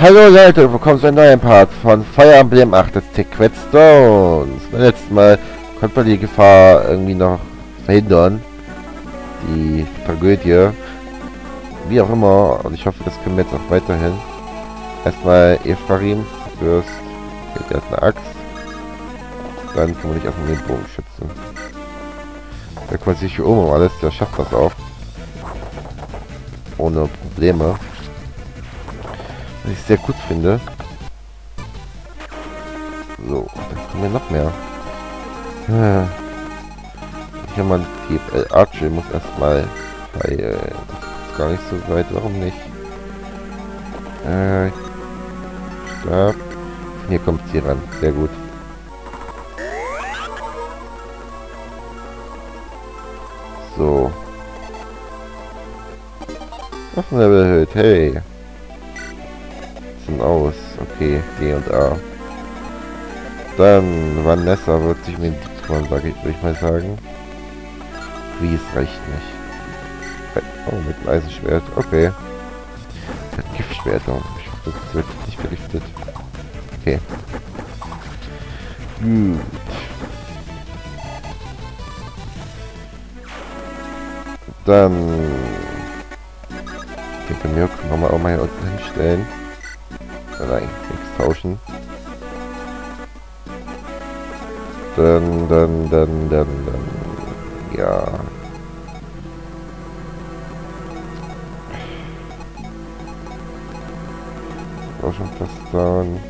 Hallo Leute, willkommen zu einem neuen Part von Fire Emblem 8 Secret Stones. Beim letzten Mal konnte man die Gefahr irgendwie noch verhindern. Die Tragödie. Wie auch immer. Und ich hoffe, das können wir jetzt auch weiterhin. Erstmal Ephraim. Okay, der hat eine Axt. Dann kann man nicht erstmal den Bogen schützen. Der kümmert sich hier um alles. Der schafft das auch. Ohne Probleme. Was ich sehr gut finde. So, dann kommen wir noch mehr. Ja. Hier man die äh, Archie muss erstmal. Das ist gar nicht so weit, warum nicht? Äh, Stab. Hier kommt sie ran. Sehr gut. So. Waffenlevel erhöht. Hey. Sind aus. Okay, G und A. Dann Vanessa wird sich mit kümmern, sage ich, würde ich mal sagen. Wie es reicht nicht. Oh, mit einem Eisenschwert. Okay. Hat Giftschwerter. Ich hoffe, das wird nicht vergiftet. Okay. Gut. Dann... Die mir können wir auch mal hier unten hinstellen. Nein, nichts tauschen. Dann, dann, dann, dann, dann. Ja. Auch schon fast down.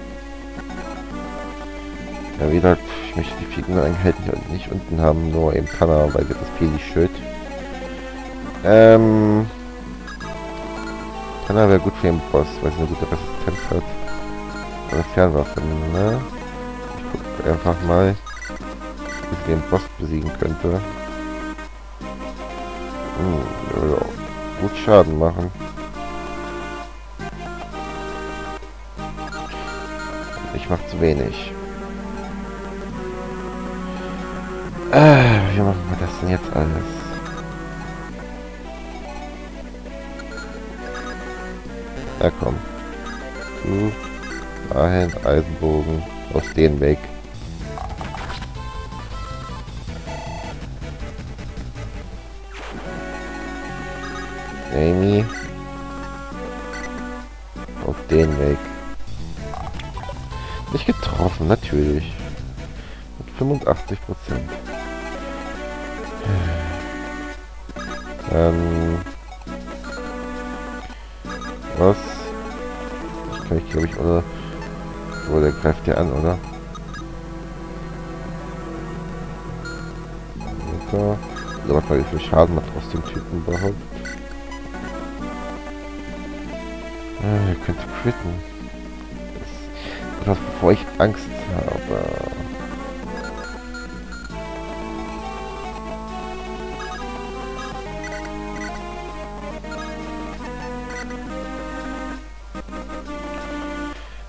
Ja, wie gesagt, ich möchte die Figuren eigentlich nicht, unten haben, nur im Panner, weil wir das Peli-Schild. Ähm. Panner wäre gut für den Boss, weil sie eine gute Resistenz hat. Oder Fernwaffen, ne? Ich gucke einfach mal den Boss besiegen könnte. Hm, ja, gut Schaden machen. Ich mach zu wenig. Äh, wie machen wir das denn jetzt alles? Ja komm. Du, dahin, Eisenbogen, aus den weg. Amy. Auf den Weg. Nicht getroffen, natürlich. Mit 85 Prozent. Ähm. Was? Ich glaube ich oder. Wo der greift ja an, oder? So. Also, was wie viel Schaden macht aus dem Typen überhaupt? Ah, ihr könnt quitten. Das, das bevor ich Angst habe.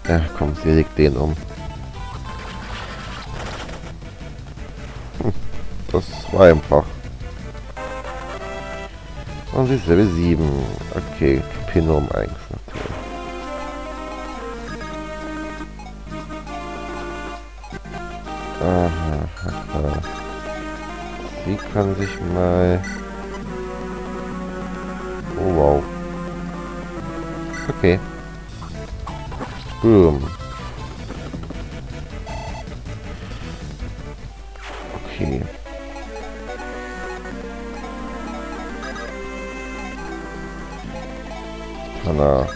Ja, komm, sie legt den um. Hm, das war einfach. Und sie ist Level 7. Okay, Pin um 1 natürlich. Aha, aha. Sie kann sich mal... Oh wow. Okay. Boom. Okay. Hanna.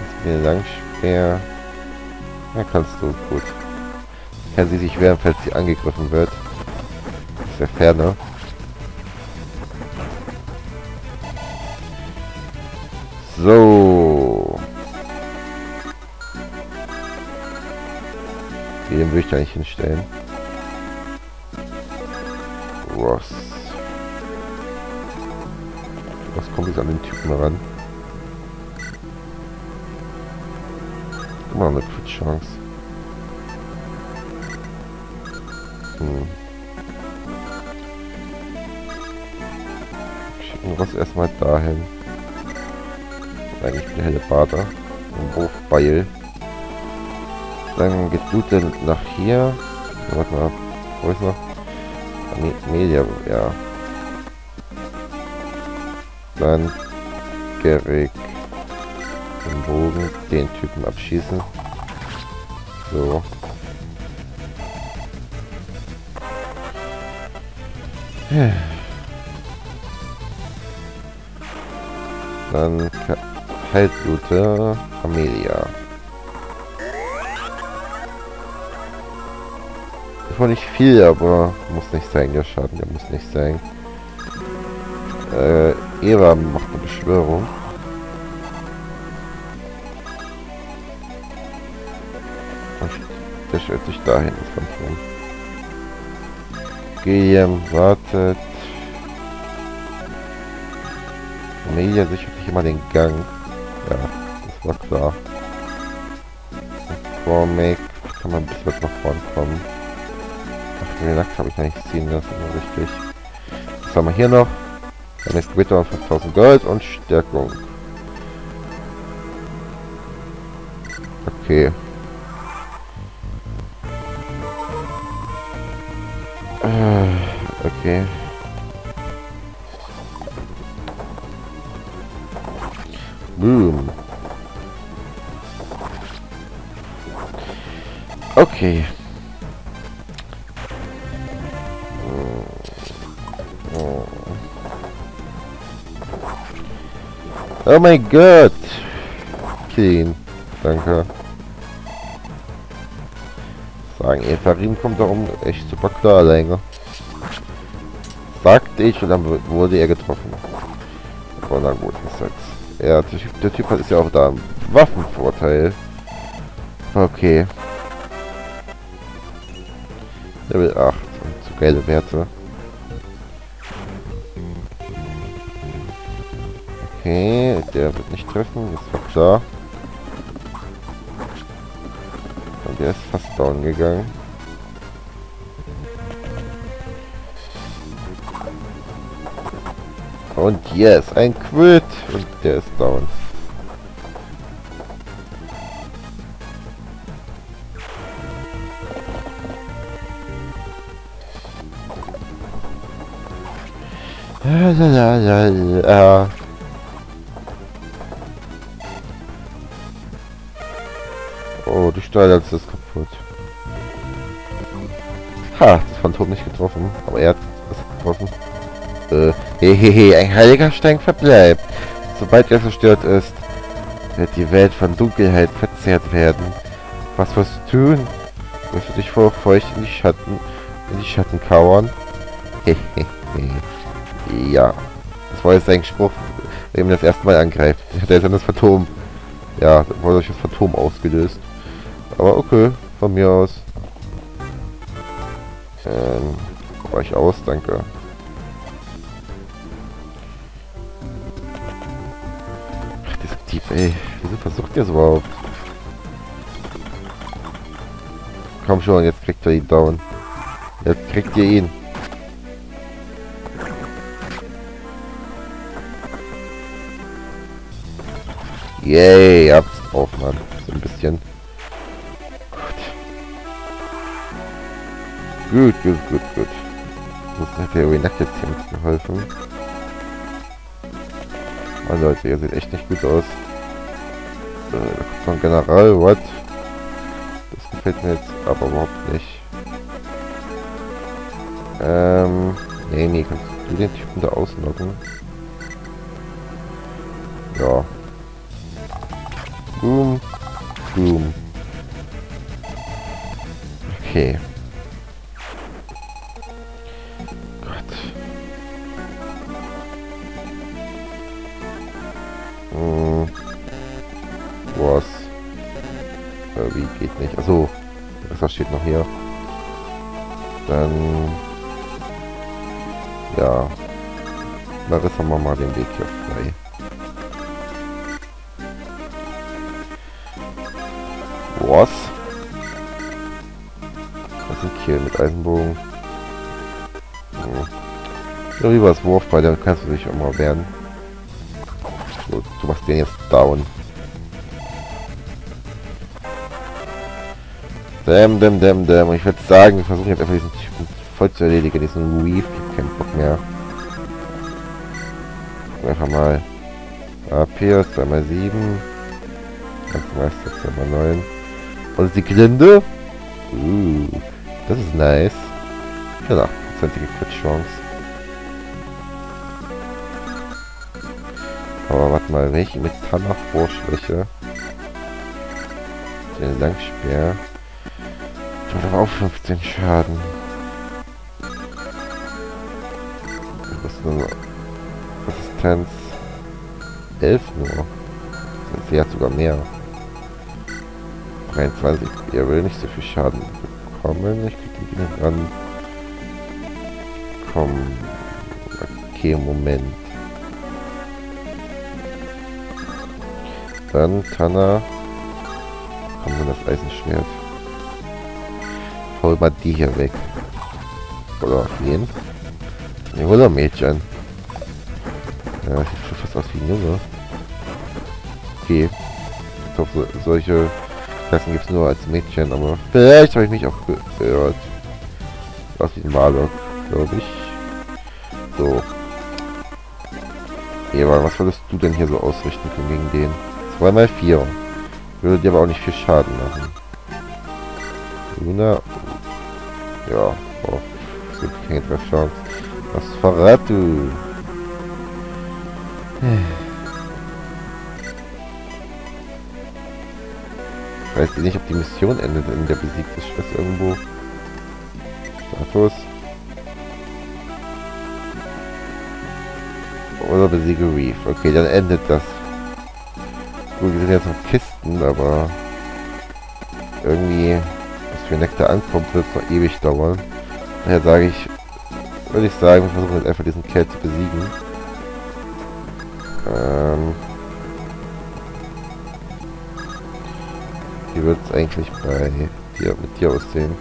Ist mir Langspeer. Ja, kannst du. Gut. Kann sie sich wehren, falls sie angegriffen wird. Ist ja fair, ne? So. Den würde ich eigentlich hinstellen. Ross. Was kommt jetzt an den Typen ran? Immer eine Crit-Chance. Hm. Schicken Ross erstmal dahin. eigentlich der helle Bader. Ein Wurfbeil. Dann geht Lute nach hier. Warte mal. Wo ist noch? Media, ja. Dann Gerig. Den Bogen, den Typen abschießen. So. Dann Heilblute Amelia. Das war nicht viel, aber muss nicht sein, der Schaden, der muss nicht sein. Äh, Eva macht eine Beschwörung. Der stellt sich dahin, das Phantom. Guillaume wartet. Amelia sicherlich immer den Gang. Ja, das war klar. Cormac kann man bis weit nach vorn kommen. Den Lack habe ich noch nicht ziehen lassen, richtig. Was haben wir hier noch? Dann ist Gewitter und 5000 Gold und Stärkung. Okay. Oh mein Gott. Kill Danke. Sagen, Ephraim kommt darum echt super klar länger. Sagte ich und dann wurde er getroffen. Von einer guten Sex. Ja, der Typ, der typ ist ja auch da. Waffenvorteil. Okay. Level 8. Zu geile Werte. Okay, der wird nicht treffen, das war klar. Und der ist fast down gegangen. Und yes, ein Quit. Und der ist down. La la la la. Die Steuerleiste ist kaputt. Ha, das Phantom nicht getroffen. Aber er hat es getroffen. Äh, hehehe, ein heiliger Stein verbleibt. Sobald er zerstört ist, wird die Welt von Dunkelheit verzehrt werden. Was wirst du tun? Wirst du dich vor feucht in die Schatten, in die Schatten kauern? Hehehe. ja. Das war jetzt ein Spruch, wenn man das erste Mal angreift. Hat er dann das Phantom. Ja, wurde durch das Phantom ausgelöst. Aber okay, von mir aus. Ähm, reich aus, danke. Ach, Detektiv, ey. Wieso versucht ihr es überhaupt? Komm schon, jetzt kriegt ihr ihn down. Jetzt kriegt ihr ihn. Yay, habt's drauf, Mann. So ein bisschen. Gut, gut, gut, gut. Das hat der Renack jetzt hier mitgeholfen. Oh Leute, ihr seht echt nicht gut aus. Äh, da kommt von General, what? Das gefällt mir jetzt aber überhaupt nicht. Ähm, nee, nee, kannst du den Typen da auslocken? Ja. Haben wir mal den Weg hier frei. Was? Was ist Kill mit Eisenbogen? Hm. Ja, wie war das Wurfball, dann kannst du dich auch mal werden. So, du machst den jetzt down. Damn, damn, damn, damn. Ich würde sagen, wir versuchen jetzt einfach diesen Typen voll zu erledigen, diesen Weave. Ich hab keinen Bock mehr. Einfach mal AP ist einmal 7. Ganz meist ist einmal 9. Und die Glinde. Uh, das ist nice. Genau, prozentige Crit-Chance. Aber warte mal, ich mit Tanner vorschwäche. Den Langspeer. Tut aber auch 15 Schaden. Das ist nur Resistenz 11 nur. Das ist sogar mehr. 23. Er will nicht so viel Schaden bekommen. Ich kriege ihn ran. Komm. Okay, Moment. Dann Tanner. Dann das Eisenschwert. Hol mal die hier weg. Oder wen? Ne, oder Mädchen. Ja, sieht schon fast aus wie ein Junge. Okay. Ich hoffe, solche Klassen gibt es nur als Mädchen, aber vielleicht habe ich mich auch gehört. Aus wie ein Malok, glaube ich. So. Eva, was würdest du denn hier so ausrichten können gegen den? 2 mal 4. Würde dir aber auch nicht viel Schaden machen. Luna. Ja, oh, es gibt keine Treffchance. Was verrat du? Ich weiß nicht, ob die Mission endet, in der besiegte Schwester irgendwo. Status. Oder besiege Reef. Okay, dann endet das. Gut, wir sind jetzt auf Kisten, aber irgendwie, was für Nektar ankommt, wird es noch ewig dauern. Daher sage ich, würde ich sagen, wir versuchen jetzt einfach diesen Kerl zu besiegen. Ähm, wie wird es eigentlich bei dir mit dir aussehen?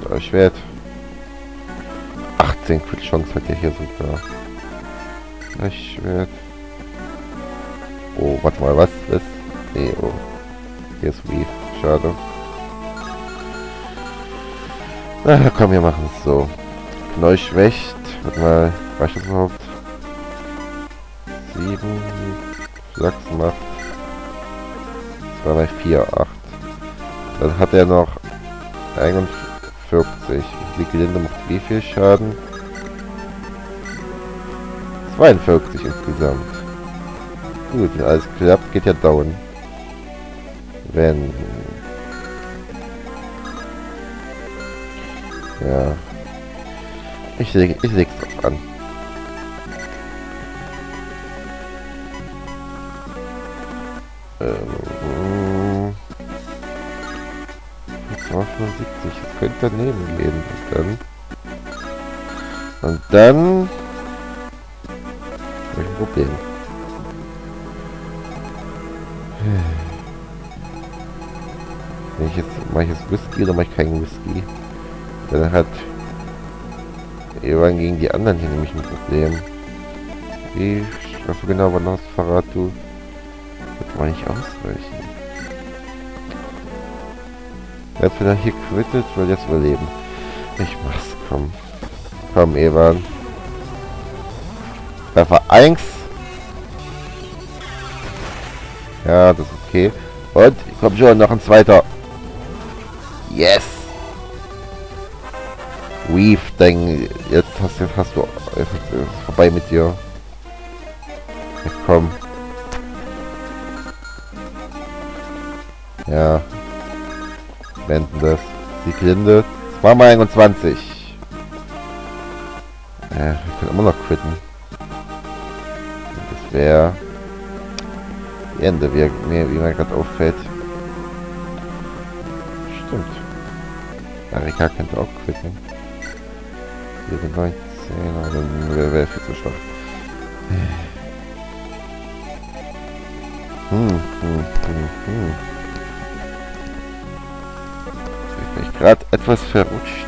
Stahlschwert. 18 Crit Chance hat er hier sogar. Stahlschwert. Oh, warte mal, was? Was? Nee, oh. Hier ist Weave. Schade. Na, komm, wir machen es so. Neu schwächt. Warte mal, was das überhaupt? 7. Flachs macht 2 mal 4, 8. Dann hat er noch 41. Die Gelände macht wie viel Schaden? 42 insgesamt. Gut, wenn alles klappt, geht ja down. Wenn... Ja. Ich ich leg's an. Könnte daneben gehen. Und dann... Und dann... Habe ich ein Problem. Wenn ich jetzt, mache ich jetzt Whisky oder mache ich keinen Whisky? Dann hat Evan gegen die anderen hier nämlich ein Problem. Wie schaffe genau wann das Fahrrad du? Das war nicht ausreichen. Wenn er hier quittet, will jetzt überleben. Ich mach's, komm. Komm, Evan. Treffer 1. Ja, das ist okay. Und, kommt schon, noch ein zweiter. Yes! Weave, dann jetzt hast, jetzt hast du jetzt ist vorbei mit dir. Ja, komm. Ja. Wenden das. Die Glinde. 2 mal 21. Ja, wir können immer noch quitten. Das wäre Ende, wie, mir, gerade auffällt. Stimmt. Erika könnte auch quitten. 19, aber dann wäre wär viel zu schwach. Hm, hm, hm, hm. Gerade etwas verrutscht.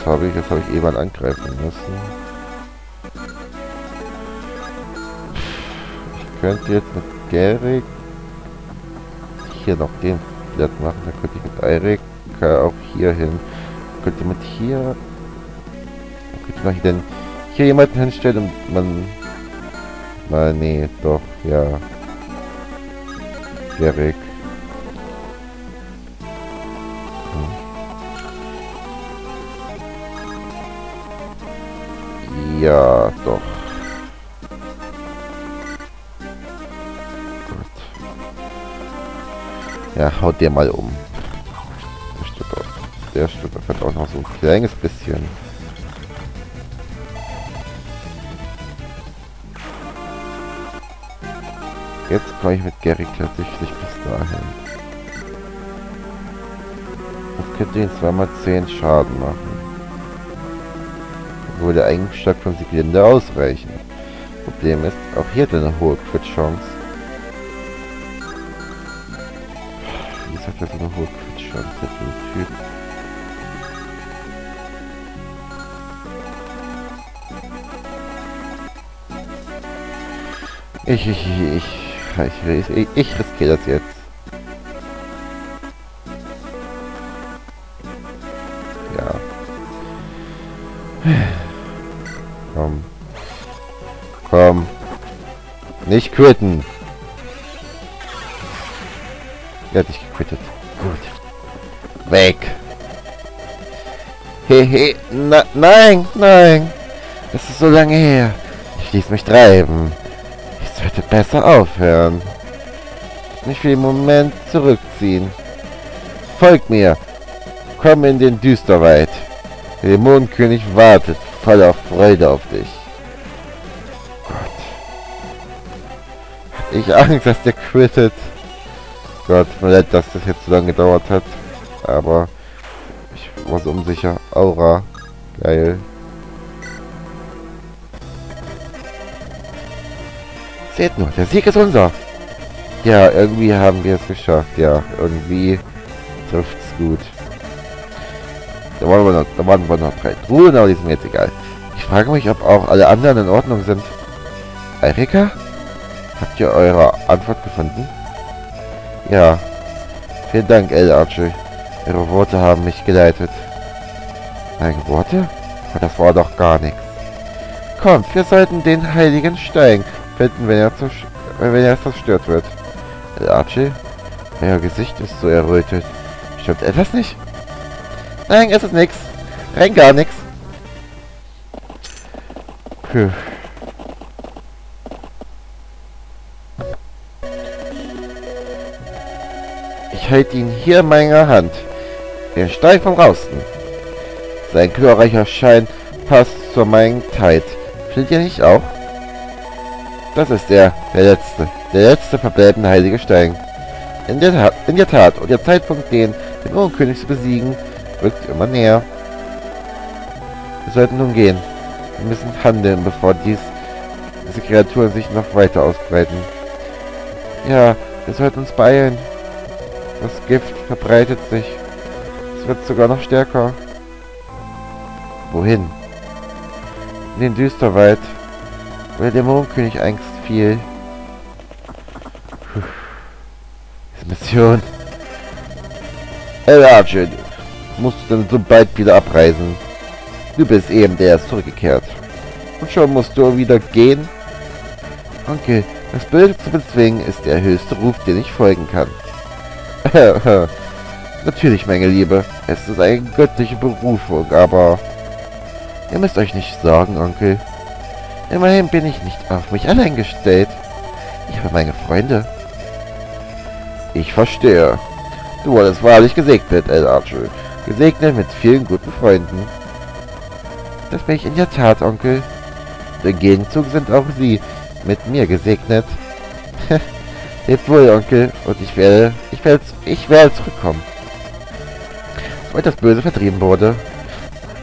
jetzt habe ich? Jetzt habe ich jemand angreifen müssen. Ich könnte jetzt mit Gerig hier noch den Blatt machen. Dann könnte ich mit Eirik auch hier hin. Könnte mit hier... Könnte man denn hier jemanden hinstellen und man... Mal, nee, doch, ja. Gerig. Ja, doch. Gut. Ja, haut dir mal um. Der Stuttgart, der Stuttgart hat auch noch so ein kleines bisschen. Jetzt komme ich mit Gary tatsächlich bis dahin. Das könnte ihn zweimal 10 Schaden machen würde eigentlich stark von Sieglinde ausreichen. Problem ist, auch hier hat er eine hohe Crit-Chance. Hat er so eine hohe Crit-Chance, der Typ? Ich, ich, ich, ich, ich, ich riskiere das jetzt. Komm. Nicht quitten. Er hat dich gequittet. Gut. Weg. Hehe. Na, nein, nein. Es ist so lange her. Ich ließ mich treiben. Besser aufhören. Mich für den Moment zurückziehen. Folg mir. Komm in den Düsterwald. Der Mondkönig wartet voller Freude auf dich. Ich Angst, dass der quittet. Gott, mir leid, dass das jetzt so lange gedauert hat. Aber ich war so unsicher. Aura. Geil. Seht nur, der Sieg ist unser. Ja, irgendwie haben wir es geschafft. Ja, irgendwie trifft's gut. Da waren wir noch, da waren wir noch drei Truhen, aber die sind mir jetzt egal. Ich frage mich, ob auch alle anderen in Ordnung sind. Erika? Habt ihr eure Antwort gefunden? Ja. Vielen Dank, El Archie. Ihre Worte haben mich geleitet. Meine Worte? Das war doch gar nichts. Kommt, wir sollten den heiligen Stein finden, wenn er, wenn er zerstört wird. Archie? Euer Gesicht ist so errötet. Stimmt etwas nicht? Nein, es ist nichts. Rein gar nichts. Puh. hält ihn hier in meiner Hand. Der Stein vom Rausten. Sein glorreicher Schein passt zur meinen Zeit. Findet ihr nicht auch? Das ist der, der letzte, der letzte verbleibende heilige Stein. In der, Tat, in der Tat, und der Zeitpunkt, den, den Urkönig zu besiegen, rückt immer näher. Wir sollten nun gehen. Wir müssen handeln, bevor dies, diese Kreaturen sich noch weiter ausbreiten. Ja, wir sollten uns beeilen. Das Gift verbreitet sich. Es wird sogar noch stärker. Wohin? In den Düsterwald, wo der Dämonenkönig einst fiel. Puh. Diese Mission. El Argent, musst du denn so bald wieder abreisen? Du bist eben der ist zurückgekehrt. Und schon musst du wieder gehen? Onkel, das Böse zu bezwingen ist der höchste Ruf, den ich folgen kann. Natürlich, meine Liebe. Es ist eine göttliche Berufung, aber... Ihr müsst euch nicht sorgen, Onkel. Immerhin bin ich nicht auf mich allein gestellt. Ich habe meine Freunde. Ich verstehe. Du wurdest wahrlich gesegnet, El Archel. Gesegnet mit vielen guten Freunden. Das bin ich in der Tat, Onkel. Im Gegenzug sind auch Sie mit mir gesegnet. Lebt wohl, Onkel. Und ich werde, ich werde, ich werde zurückkommen. Sobald das Böse vertrieben wurde,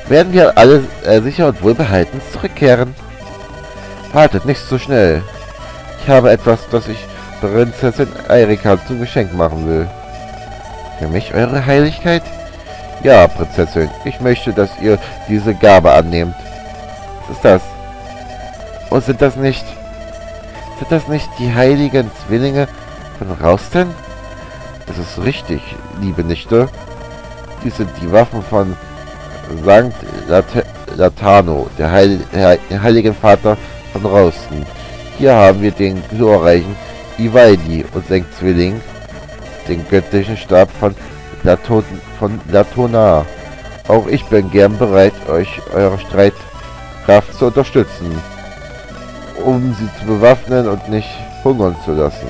werden wir alle äh, sicher und wohlbehalten zurückkehren. Wartet nicht so schnell. Ich habe etwas, das ich Prinzessin Erika zum Geschenk machen will. Für mich, eure Heiligkeit? Ja, Prinzessin, ich möchte, dass ihr diese Gabe annehmt. Was ist das? Und sind das nicht... Sind das nicht die heiligen Zwillinge von Rausten? Das ist richtig, liebe Nichte. Dies sind die Waffen von Sankt Lat Latano, der, Heil der heiligen Vater von Rausten. Hier haben wir den glorreichen Ivaldi und sein Zwilling, den göttlichen Stab von, Laton von Latona. Auch ich bin gern bereit, euch eure Streitkraft zu unterstützen, um sie zu bewaffnen und nicht hungern zu lassen.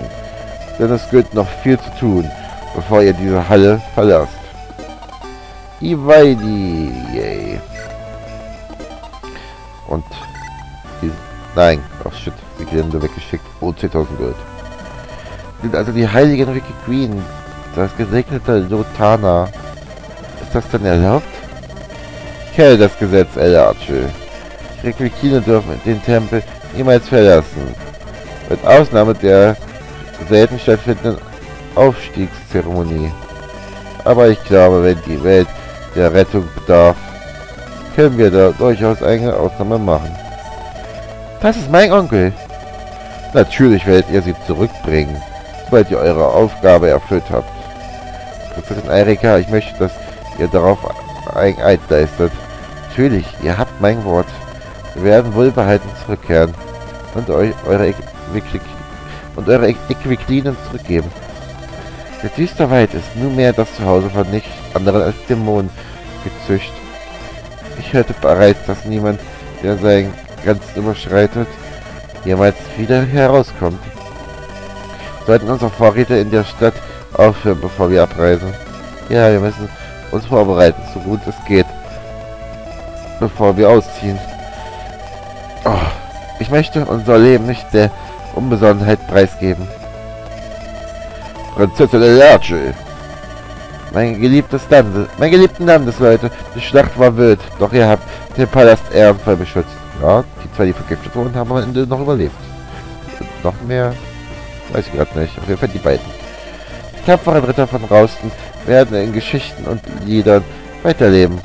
Denn es gilt noch viel zu tun, bevor ihr diese Halle verlasst. Ivaldi, yay. Und nein, ach shit, die Gelände weggeschickt. Oh, 10.000 Gold. Sind also die heiligen Ricky Queen, das gesegnete Lotana. Ist das denn erlaubt? Kenne das Gesetz, El Archel. Requikine dürfen den Tempel niemals verlassen. Mit Ausnahme der selten stattfindenden Aufstiegszeremonie. Aber ich glaube, wenn die Welt der Rettung bedarf, können wir da durchaus eine Ausnahme machen. Das ist mein Onkel. Natürlich werdet ihr sie zurückbringen, sobald ihr eure Aufgabe erfüllt habt. Prinzessin Erika, ich möchte, dass ihr darauf ein Eid leistet. Natürlich, ihr habt mein Wort. Wir werden wohlbehalten zurückkehren und euch eure und eure Equiklinen zurückgeben. Der Düsterwald ist nunmehr das Zuhause von nichts anderen als Dämonen gezücht. Ich hörte bereits, dass niemand, der sein Grenzen überschreitet, jemals wieder herauskommt. Sollten unsere Vorräte in der Stadt aufhören, bevor wir abreisen. Ja, wir müssen uns vorbereiten, so gut es geht, bevor wir ausziehen. Oh, ich möchte unser Leben nicht der Unbesonnenheit preisgeben. Prinzessin Elarche. Mein geliebtes Landes, mein geliebten Landesleute, die Schlacht war wild, doch ihr habt den Palast ehrenvoll beschützt. Ja, die zwei, die vergiftet wurden, haben am Ende noch überlebt. Und noch mehr, weiß ich gerade nicht. Auf jeden Fall die beiden. Die tapferen Ritter von Rausten werden in Geschichten und Liedern weiterleben.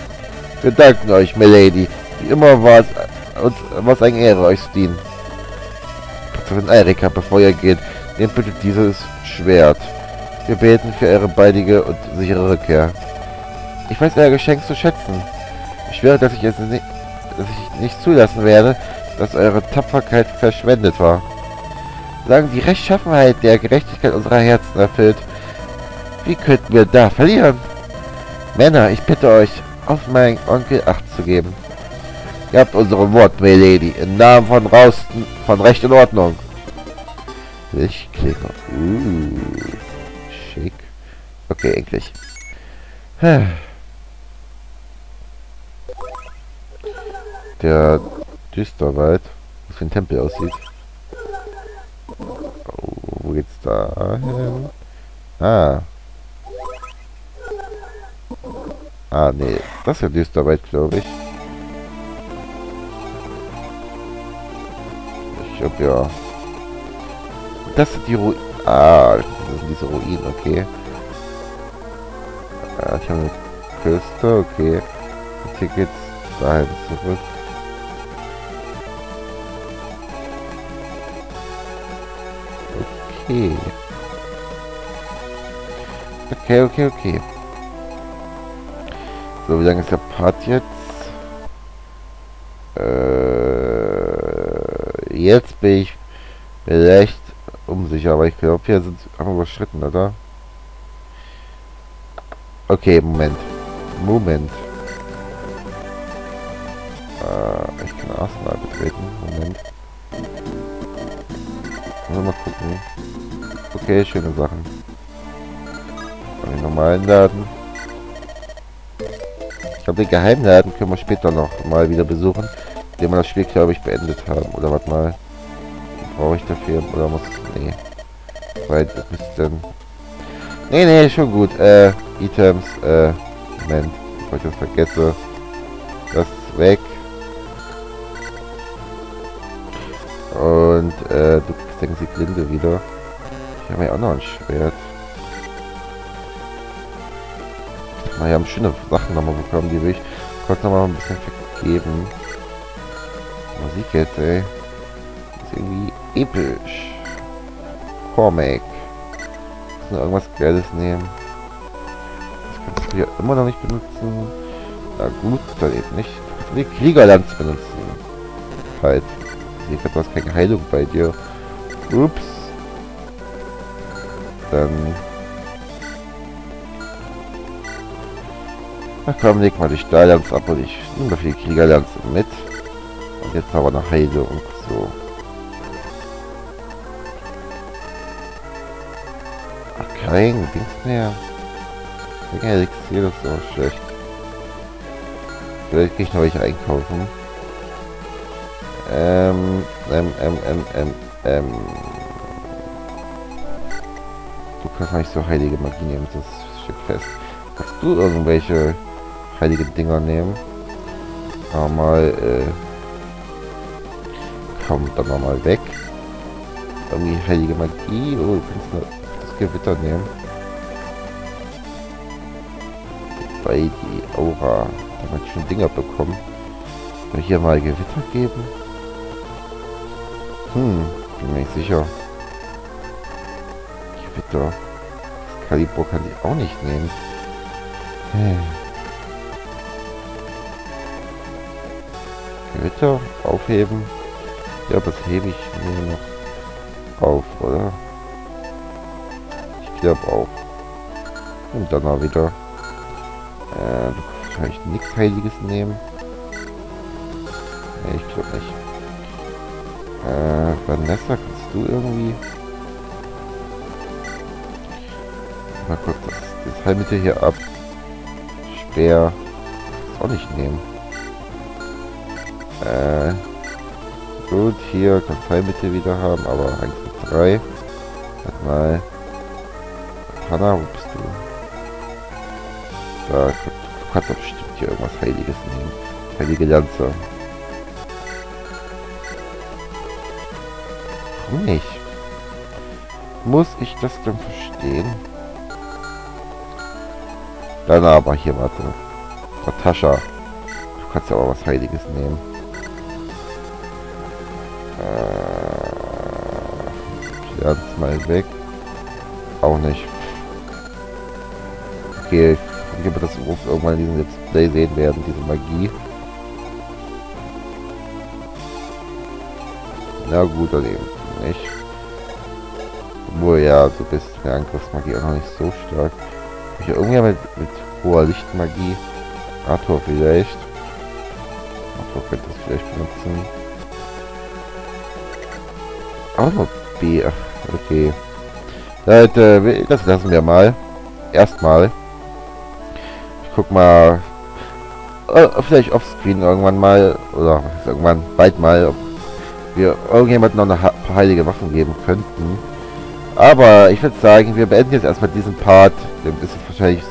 Wir danken euch, Milady. Wie immer war es uns was eine Ehre, euch zu dienen. Prinzessin Erika, bevor ihr geht, nehmt bitte dieses Schwert. Wir beten für eure baldige und sichere Rückkehr. Ich weiß euer Geschenk zu schätzen. Ich schwöre, dass ich es nicht, dass ich nicht zulassen werde, dass eure Tapferkeit verschwendet war. Sagen die Rechtschaffenheit der Gerechtigkeit unserer Herzen erfüllt. Wie könnten wir da verlieren? Männer, ich bitte euch, auf meinen Onkel Acht zu geben. Ihr habt unsere Wort, Milady, im Namen von Rausten, von Recht und Ordnung. Lichtklicker. Uh. Schick. Okay, endlich. Der Düsterwald, was für ein Tempel aussieht. Oh, wo geht's da hin? Ah. Ah, nee. Das ist ja Düsterwald, glaube ich. Ich glaube, ja. Das sind die Ruinen. Ah, das sind diese Ruinen, okay. Ja, ich habe eine Küste, okay. Und hier geht's dahin zurück. Okay. Okay, okay, okay. So, wie lange ist der Part jetzt? Äh, jetzt bin ich vielleicht unsicher, aber ich glaube, wir sind haben überschritten, oder? Okay, Moment. Moment. Äh, ich kann Arsenal betreten. Moment. Mal gucken. Okay, schöne Sachen. Den normalen Laden. Ich glaube, den Geheimladen können wir später noch mal wieder besuchen, den wir das Spiel, glaube ich, beendet haben. Oder was mal. Brauche ich dafür? Oder muss... Nee. Weil das bisschen... Nee, nee, schon gut. Äh, Items, äh... Moment. Bevor ich das vergesse. Das ist weg. Und, äh, du kriegst die Blinde wieder. Ich habe ja auch noch ein Schwert. Naja, haben schöne Sachen nochmal bekommen, die will ich kurz nochmal ein bisschen vergeben. Musik jetzt, ey. Ist irgendwie episch. Cormac. Müssen irgendwas Geiles nehmen. Das kannst du ja immer noch nicht benutzen. Na gut, dann eben nicht. Die Kriegerlanz benutzen. Halt. Ich sehe etwas keine Heilung bei dir. Ups. Dann... Na komm, leg mal die Stahllanz ab und ich nehme dafür die Kriegerlanz mit. Und jetzt wir eine Heilung und so. Ach, kein Dings mehr. Kein Elixier, das auch schlecht. Vielleicht kann ich noch welche einkaufen. Ähm, ähm, ähm, ähm, ähm, ähm. Kannst nicht so heilige Magie nehmen, das steht fest. Kannst du irgendwelche heilige Dinger nehmen? Aber mal, äh, komm dann nochmal weg. Irgendwie heilige Magie. Oh, du kannst nur das Gewitter nehmen. Bei die Aura. Da hat schon Dinger bekommen. Soll ich hier mal Gewitter geben? Hm, bin mir nicht sicher. Gewitter. Kalibur kann ich auch nicht nehmen. Hm. Gewitter aufheben. Ja, das hebe ich mir noch auf, oder? Ich glaube auch. Und dann mal wieder. Äh, du kannst nichts Heiliges nehmen. Nee, ich glaube nicht. Äh, Vanessa, kannst du irgendwie... Mal kurz das, das Heilmittel hier ab. Speer. Auch nicht nehmen. Äh... Gut, hier kannst Heilmittel wieder haben, aber eigentlich mit drei. Warte mal. Hanna, wo bist du? Da, du kannst doch bestimmt hier irgendwas Heiliges nehmen. Heilige Lanze. Warum nicht? Muss ich das denn verstehen? Dann aber hier, warte. Natascha. Du kannst ja auch was Heiliges nehmen. Äh, Pflanz mal weg. Auch nicht. Okay, ich glaube, das irgendwann in diesem Let's Play sehen werden, diese Magie. Na gut, dann eben nicht. Obwohl, ja, du bist der Angriffsmagie auch noch nicht so stark. Ich ja irgendwie mit, mit hoher Lichtmagie. Arthur vielleicht. Arthur könnte es vielleicht benutzen. Noch B. Okay. Leute, das lassen wir mal. Erstmal. Ich guck mal. Äh, vielleicht offscreen irgendwann mal. Oder irgendwann bald mal, ob wir irgendjemand noch eine paar heilige Waffen geben könnten. Aber ich würde sagen, wir beenden jetzt erstmal diesen Part. Der ist wahrscheinlich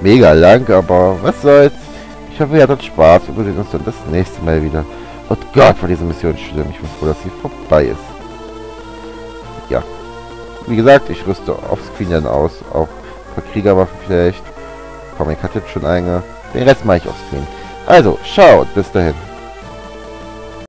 mega lang, aber was soll's. Ich hoffe, ihr hattet Spaß. Wir sehen uns dann das nächste Mal wieder. Oh Gott, war diese Mission schlimm. Ich bin froh, dass sie vorbei ist. Ja. Wie gesagt, ich rüste offscreen dann aus. Auch für Kriegerwaffen vielleicht. Komm, ich hatte jetzt schon eine. Den Rest mache ich offscreen. Also, ciao bis dahin.